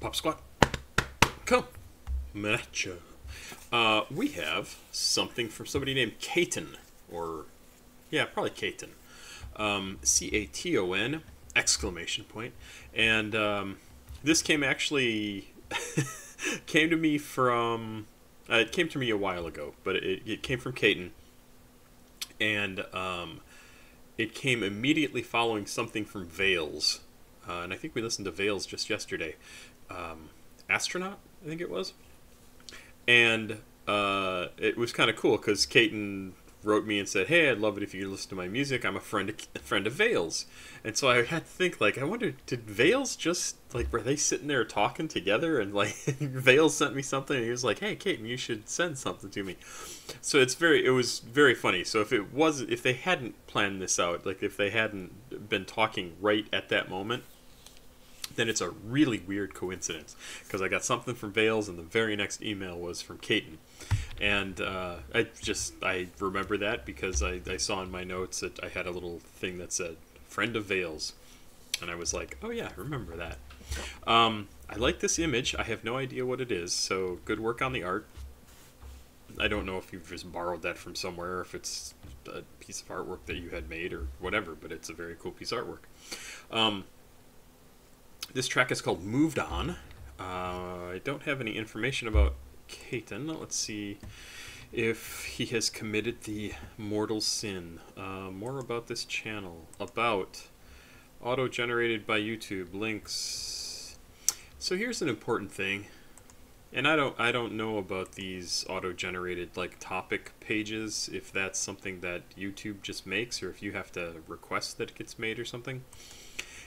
Papa Squat, come, matcha. Uh, we have something from somebody named Caton, or yeah, probably Caton. Um, C A T O N exclamation point. point, and um, this came actually came to me from uh, it came to me a while ago, but it, it came from Caton, and um, it came immediately following something from Vales, uh, and I think we listened to Vales just yesterday. Um, astronaut, I think it was, and uh, it was kind of cool because Caton wrote me and said, "Hey, I'd love it if you could listen to my music. I'm a friend, of, a friend of Vales," and so I had to think like, I wonder, did Vales just like were they sitting there talking together and like Vales sent me something and he was like, "Hey, Caton, you should send something to me." So it's very, it was very funny. So if it was, if they hadn't planned this out, like if they hadn't been talking right at that moment, then it's a really weird coincidence because I got something from Vales and the very next email was from Caton. And uh, I just I remember that because I, I saw in my notes that I had a little thing that said friend of Vales, and I was like, oh yeah, remember that. Um, I like this image. I have no idea what it is, so good work on the art. I don't know if you've just borrowed that from somewhere, if it's a piece of artwork that you had made, or whatever. But it's a very cool piece of artwork. Um, this track is called Moved On. Uh, I don't have any information about Caton. Let's see if he has committed the mortal sin. Uh, more about this channel. About auto generated by YouTube links. So here's an important thing. And I don't I don't know about these auto generated like topic pages if that's something that YouTube just makes or if you have to request that it gets made or something.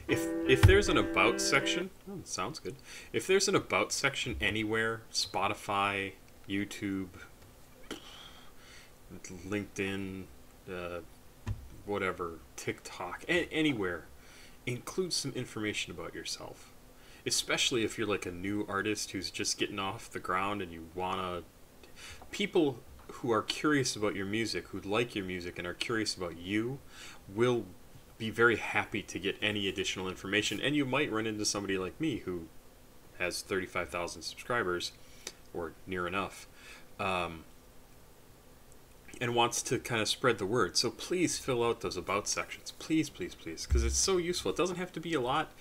If if there's an about section, oh, sounds good. If there's an about section anywhere, Spotify, YouTube, LinkedIn, uh, whatever, TikTok, a- anywhere, include some information about yourself. Especially if you're like a new artist who's just getting off the ground and you wanna. People who are curious about your music, who like your music and are curious about you, will be very happy to get any additional information. And you might run into somebody like me who has 35,000 subscribers, or near enough, um, and wants to kind of spread the word. So please fill out those about sections. Please, please, please, because it's so useful. It doesn't have to be a lot.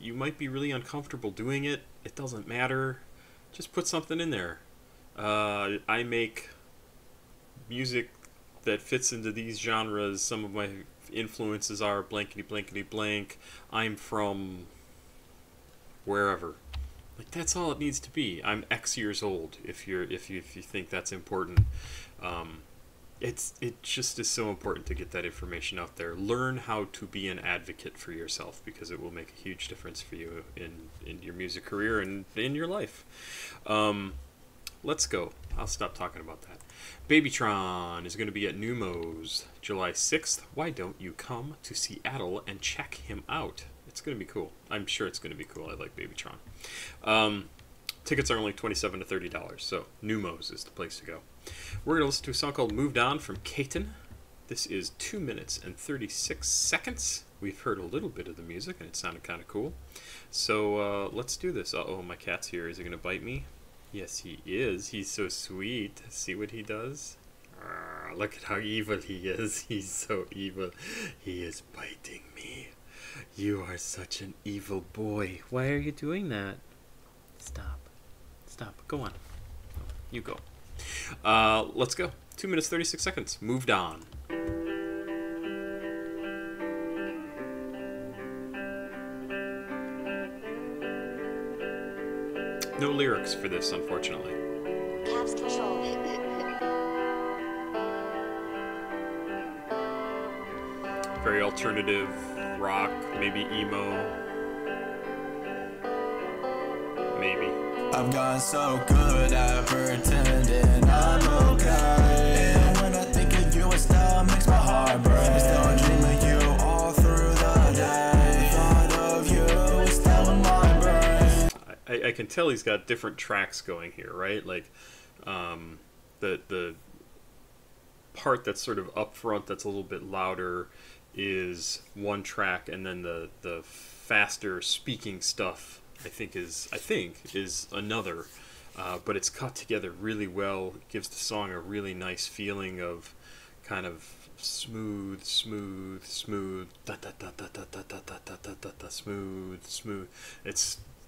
You might be really uncomfortable doing it. It doesn't matter. Just put something in there. Uh, I make music that fits into these genres. Some of my influences are blankety blankety blank. I'm from wherever. Like that's all it needs to be. I'm X years old. If you're if you if you think that's important, um, it's it just is so important to get that information out there. Learn how to be an advocate for yourself because it will make a huge difference for you in in your music career and in your life. Um, let's go. I'll stop talking about that. Babytron is going to be at Neumos July 6th. Why don't you come to Seattle and check him out? It's going to be cool. I'm sure it's going to be cool. I like Babytron. Um, tickets are only 27 to $30, so Neumos is the place to go. We're going to listen to a song called Moved On from Caton. This is 2 minutes and 36 seconds. We've heard a little bit of the music and it sounded kind of cool. So uh, let's do this. Uh oh, my cat's here. Is he going to bite me? Yes, he is. He's so sweet. See what he does? Arr, look at how evil he is. He's so evil. He is biting me. You are such an evil boy. Why are you doing that? Stop. Stop. Go on. You go. Uh, let's go. Two minutes, 36 seconds. Moved on. No lyrics for this, unfortunately. Caps control. Very alternative rock, maybe emo. Maybe. I've gotten so good at pretending I'm okay. And when I think of you, it still makes my heart break. Still dreaming I, I can tell he's got different tracks going here, right? Like, um, the the part that's sort of up front, that's a little bit louder, is one track, and then the the faster speaking stuff I think is I think is another, uh, but it's cut together really well. It gives the song a really nice feeling of kind of smooth, smooth, smooth, da da da da da da da da da da da smooth, smooth. It's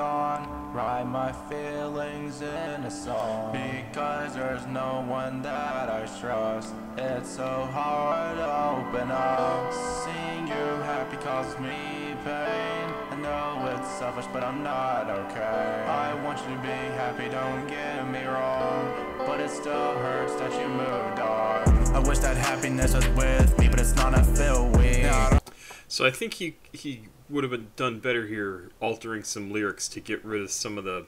gone. Write my feelings in a song. Because there's no one that I trust. It's so hard to open up. Seeing you happy causes me pain. I know it's selfish, but I'm not okay. I want you to be happy, don't get me wrong. But it still hurts that you moved on. I wish that happiness was with me, but it's not, weak. So I think he he would have been done better here, altering some lyrics to get rid of some of the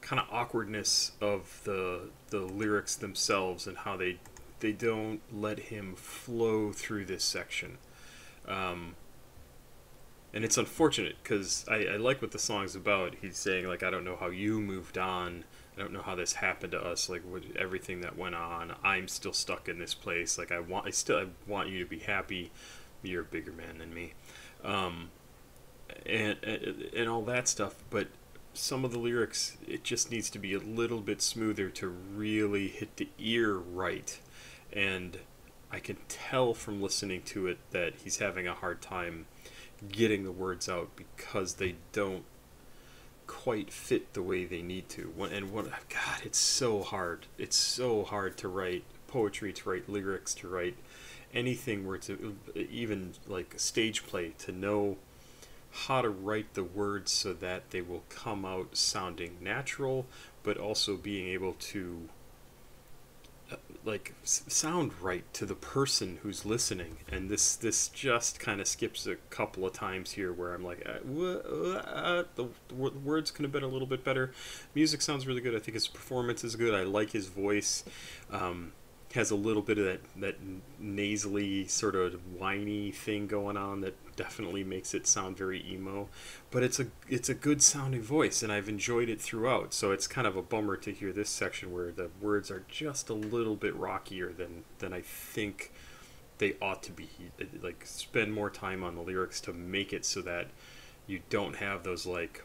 kind of awkwardness of the the lyrics themselves and how they they don't let him flow through this section. Um, and it's unfortunate because I, I like what the song's about. He's saying like I don't know how you moved on. I don't know how this happened to us. Like what, everything that went on. I'm still stuck in this place. Like I want I still I want you to be happy. You're a bigger man than me. Um, and, and and all that stuff. But some of the lyrics, it just needs to be a little bit smoother to really hit the ear right. And I can tell from listening to it that he's having a hard time getting the words out because they don't quite fit the way they need to. And what God, it's so hard. It's so hard to write poetry, to write lyrics, to write anything where to even like stage play to know how to write the words so that they will come out sounding natural, but also being able to uh, like sound right to the person who's listening. And this this just kind of skips a couple of times here where I'm like, uh, uh, the, the words could have been a little bit better. Music sounds really good. I think his performance is good. I like his voice. Um, has a little bit of that that nasally sort of whiny thing going on that definitely makes it sound very emo. But it's a it's a good sounding voice and I've enjoyed it throughout. So it's kind of a bummer to hear this section where the words are just a little bit rockier than than I think they ought to be. Like spend more time on the lyrics to make it so that you don't have those like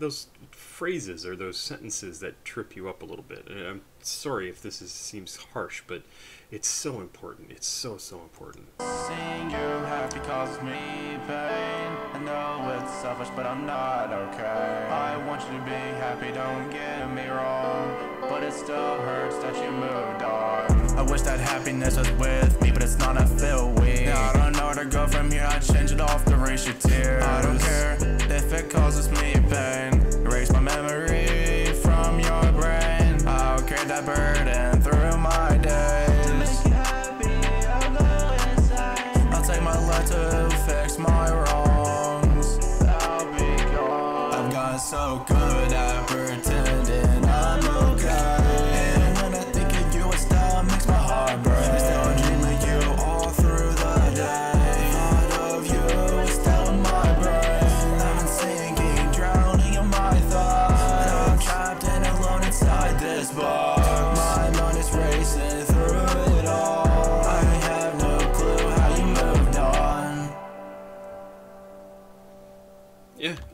those phrases or those sentences that trip you up a little bit. And I'm sorry if this is, seems harsh, but it's so important. It's so so important. Seeing you happy causes me pain. I know it's selfish, but I'm not okay. I want you to be happy, don't get me wrong. But it still hurts that you moved on. I wish that happiness was with me, but it's not, I feel weak. Now I don't know where to go from here, I change it off to erase your tears. I don't care if it causes me pain.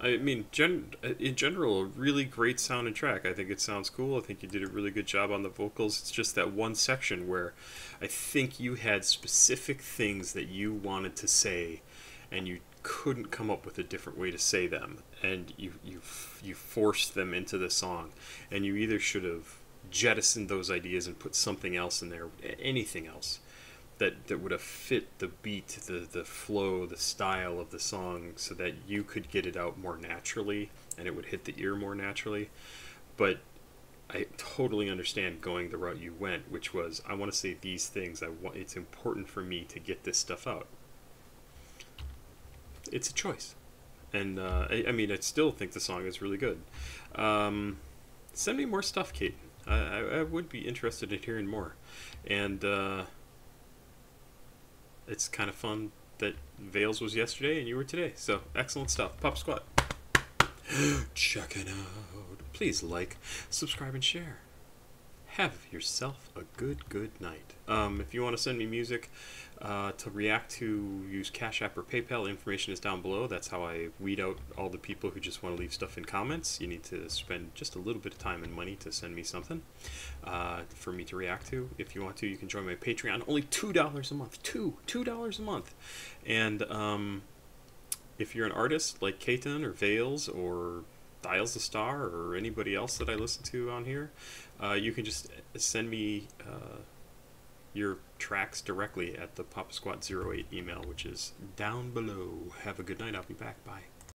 I mean, gen- uh, in general, a really great sounding track. I think it sounds cool. I think you did a really good job on the vocals. It's just that one section where I think you had specific things that you wanted to say, and you couldn't come up with a different way to say them, and you you you forced them into the song, and you either should have jettisoned those ideas and put something else in there, anything else that that would have fit the beat, the the flow, the style of the song, so that you could get it out more naturally and it would hit the ear more naturally. But I totally understand going the route you went, which was I want to say these things. I want it's important for me to get this stuff out. It's a choice, and uh, I, I mean I still think the song is really good. Um, send me more stuff, Kate. I, I, would be interested in hearing more, and uh, it's kind of fun that Vales was yesterday and you were today. So excellent stuff. Papa Squat. Check it out. Please like, subscribe, and share. Have yourself a good, good night. Um, if you want to send me music uh, to react to, use Cash App or PayPal. Information is down below. That's how I weed out all the people who just want to leave stuff in comments. You need to spend just a little bit of time and money to send me something uh, for me to react to. If you want to, you can join my Patreon. Only two dollars a month. Two, two dollars a month. And um, if you're an artist like Caton or Vales or Dials the Star or anybody else that I listen to on here, uh, you can just send me uh, your tracks directly at the Papa Squat 08 email, which is down below. Have a good night. I'll be back. Bye.